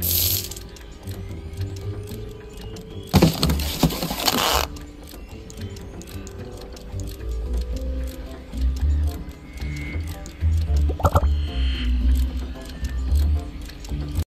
back.